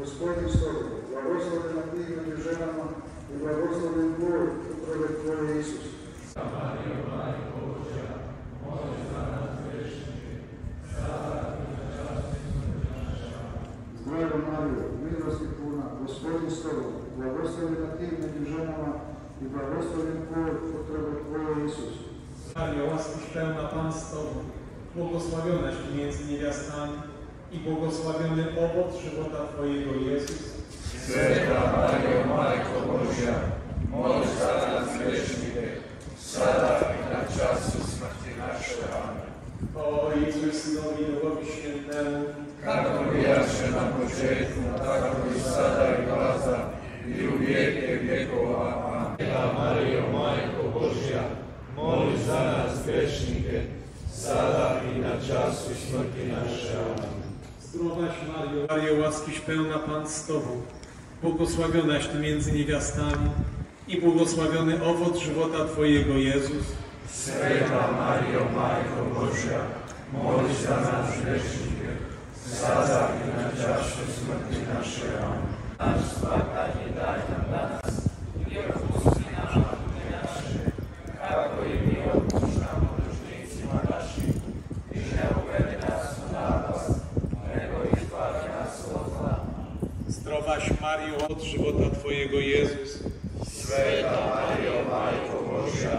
Господь з тобою, благословена ти між женами, і благословен плод утроби Твоє Ісус. Здравия Мария, милости полна, Господь с тобой, благословена ты между женами, и благословен плод утроби Твоє Ісус. Mario, łaskiś pełna Pan z Tobą, błogosławionaś Ty między niewiastami i błogosławiony owoc żywota Twojego Jezus. Sveta Mario, Majko Božja, moli za nas grešnike, sada i na času smrti naše. Amen. O i Synowi Duchowi Świętemu, Kako bijaše na početku, tako i sada i glaza, i u vijeke vjekova. Amen. Mario, Majko Božja, moli za nas grešnike, sada i na času smrti naše. Amen. Zdrowaś Mario, Mario, łaskiś pełna Pan z Tobą, błogosławionaś Ty między niewiastami i błogosławiony owoc żywota Twojego Jezus. Sveta Mario, Majko Božja, moli za nas grešnike, sada i na času smrti naše. Amen. Naš svakdanji daj nam danas i otpusti nam dugove naše, kako i mi otpuštamo dužnicima našim. I ne uvedi nas u napast, nego izbavi nas od zla. Zdrowaś Mario, owoc żywota Twojego Jezus. Sveta Mario, Majko Božja,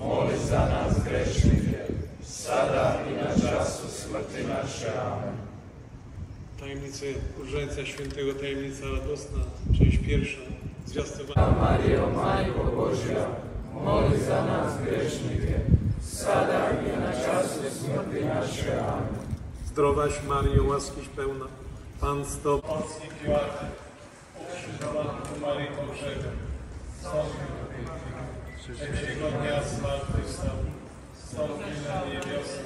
moli za nas grešnike, sada i na času smrti naše. Amen. Tajemnice Różańca Świętego, tajemnica radosna, część pierwsza, zwiastowanie. Mario, Majko Božja, moli za nas grešnike, sada i na smrti naše. Amen. Zdrowaś Mario, łaskiś pełna, Pan z Tobą. Mary Pogrzebem, sądził trzeciego dnia zmartwychwstał, stąpił na niebiosa,